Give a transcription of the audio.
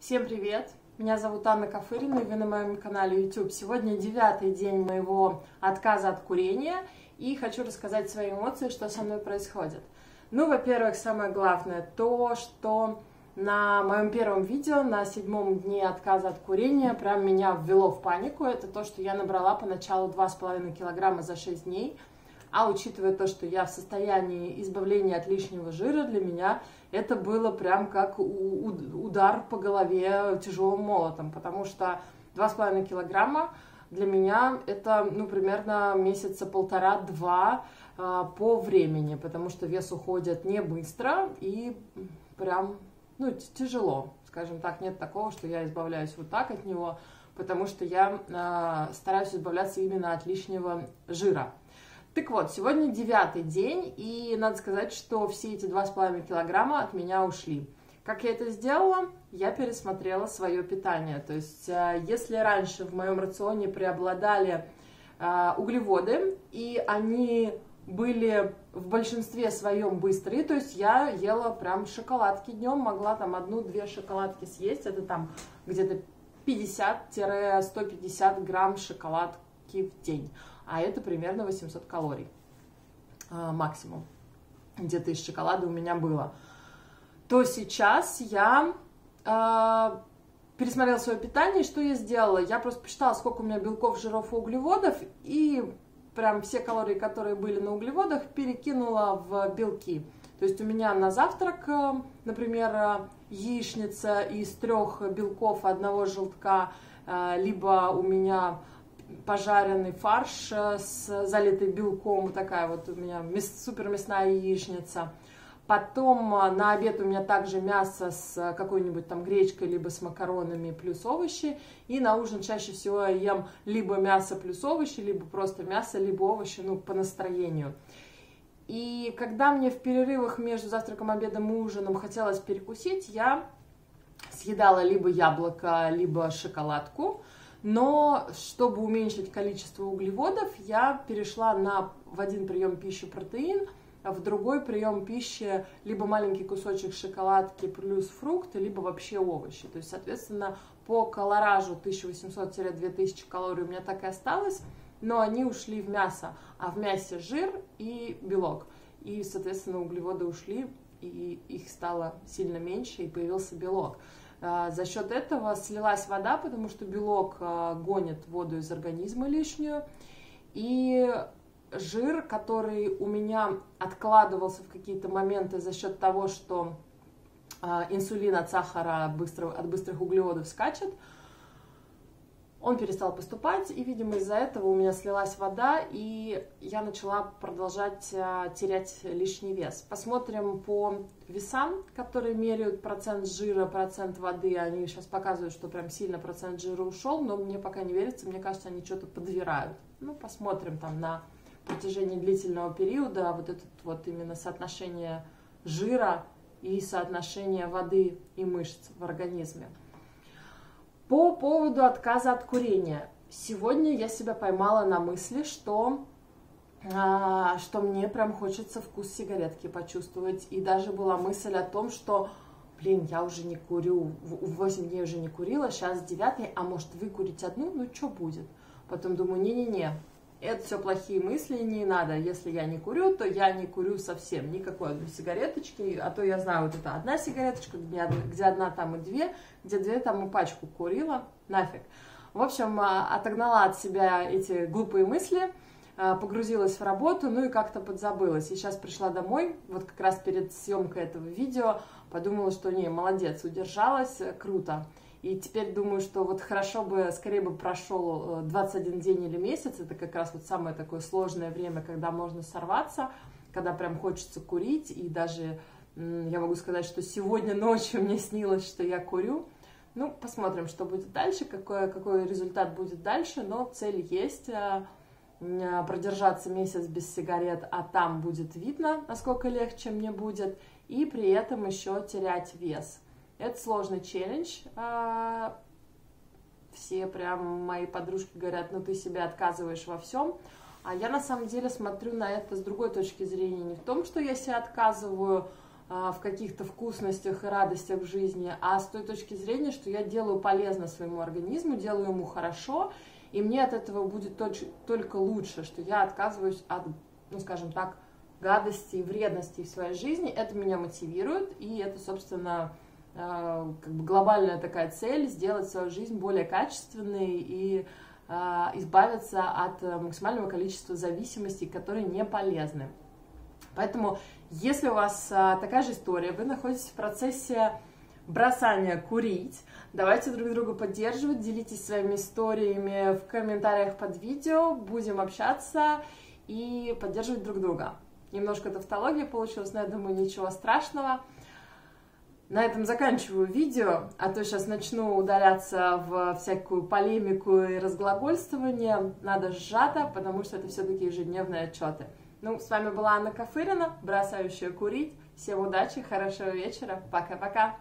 Всем привет! Меня зовут Анна Кафырина, и вы на моем канале YouTube. Сегодня девятый день моего отказа от курения, и хочу рассказать свои эмоции, что со мной происходит. Ну, во-первых, самое главное, то, что на моем первом видео, на седьмом дне отказа от курения, прям меня ввело в панику. Это то, что я набрала поначалу 2,5 килограмма за 6 дней, а учитывая то, что я в состоянии избавления от лишнего жира, для меня это было прям как удар по голове тяжелым молотом, потому что 2,5 килограмма для меня это, ну, примерно месяца полтора-два а, по времени, потому что вес уходит не быстро и прям, ну, тяжело, скажем так, нет такого, что я избавляюсь вот так от него, потому что я а, стараюсь избавляться именно от лишнего жира. Так вот, сегодня девятый день, и надо сказать, что все эти два с половиной килограмма от меня ушли. Как я это сделала? Я пересмотрела свое питание. То есть, э, если раньше в моем рационе преобладали э, углеводы, и они были в большинстве своем быстрые, то есть я ела прям шоколадки днем, могла там одну-две шоколадки съесть, это там где-то 50-150 грамм шоколадки в день а это примерно 800 калорий а, максимум. Где-то из шоколада у меня было. То сейчас я э, пересмотрела свое питание, и что я сделала? Я просто посчитала, сколько у меня белков, жиров и углеводов, и прям все калории, которые были на углеводах, перекинула в белки. То есть у меня на завтрак, э, например, яичница из трех белков одного желтка, либо у меня пожаренный фарш э, с залитый белком, такая вот у меня супер мясная яичница. Потом э, на обед у меня также мясо с какой-нибудь там гречкой, либо с макаронами плюс овощи. И на ужин чаще всего я ем либо мясо плюс овощи, либо просто мясо, либо овощи, ну, по настроению. И когда мне в перерывах между завтраком, обедом и ужином хотелось перекусить, я съедала либо яблоко, либо шоколадку. Но чтобы уменьшить количество углеводов, я перешла на, в один прием пищи протеин, а в другой прием пищи либо маленький кусочек шоколадки плюс фрукты, либо вообще овощи. То есть, соответственно, по колоражу 1800-2000 калорий у меня так и осталось, но они ушли в мясо, а в мясе жир и белок. И, соответственно, углеводы ушли, и их стало сильно меньше, и появился белок. А, за счет этого слилась вода, потому что белок а, гонит воду из организма лишнюю. И жир, который у меня откладывался в какие-то моменты за счет того, что а, инсулин от сахара быстро, от быстрых углеводов скачет, он перестал поступать, и, видимо, из-за этого у меня слилась вода, и я начала продолжать а, терять лишний вес. Посмотрим по весам, которые меряют процент жира, процент воды. Они сейчас показывают, что прям сильно процент жира ушел, но мне пока не верится, мне кажется, они что-то подвирают. Ну, посмотрим там на протяжении длительного периода вот это вот именно соотношение жира и соотношение воды и мышц в организме. По поводу отказа от курения. Сегодня я себя поймала на мысли, что, а, что мне прям хочется вкус сигаретки почувствовать. И даже была мысль о том, что, блин, я уже не курю, 8 дней уже не курила, сейчас 9, а может выкурить одну, ну что будет? Потом думаю, не-не-не, это все плохие мысли, не надо. Если я не курю, то я не курю совсем никакой одной сигареточки, а то я знаю, вот это одна сигареточка, где одна, где одна там и две, где две там и пачку курила, нафиг. В общем, а, отогнала от себя эти глупые мысли, а, погрузилась в работу, ну и как-то подзабылась. И сейчас пришла домой, вот как раз перед съемкой этого видео, подумала, что не, молодец, удержалась, круто. И теперь думаю, что вот хорошо бы, скорее бы прошел 21 э, день или месяц, это как раз вот самое такое сложное время, когда можно сорваться, когда прям хочется курить, и даже я могу сказать, что сегодня ночью мне снилось, что я курю. Ну, посмотрим, что будет дальше, какой, какой результат будет дальше, но цель есть э, э, продержаться месяц без сигарет, а там будет видно, насколько легче мне будет, и при этом еще терять вес. Это сложный челлендж. А, все прям мои подружки говорят, ну ты себя отказываешь во всем. А я на самом деле смотрю на это с другой точки зрения. Не в том, что я себя отказываю а, в каких-то вкусностях и радостях в жизни, а с той точки зрения, что я делаю полезно своему организму, делаю ему хорошо, и мне от этого будет только лучше, что я отказываюсь от, ну, скажем так, гадостей, вредностей в своей жизни. Это меня мотивирует, и это, собственно, как бы глобальная такая цель сделать свою жизнь более качественной и а, избавиться от максимального количества зависимостей, которые не полезны. Поэтому, если у вас такая же история, вы находитесь в процессе бросания курить, давайте друг друга поддерживать, делитесь своими историями в комментариях под видео, будем общаться и поддерживать друг друга. Немножко тавтология получилась, но я думаю, ничего страшного. На этом заканчиваю видео, а то сейчас начну удаляться в всякую полемику и разглагольствование. Надо сжато, потому что это все-таки ежедневные отчеты. Ну, с вами была Анна Кафырина, бросающая курить. Всем удачи, хорошего вечера. Пока-пока.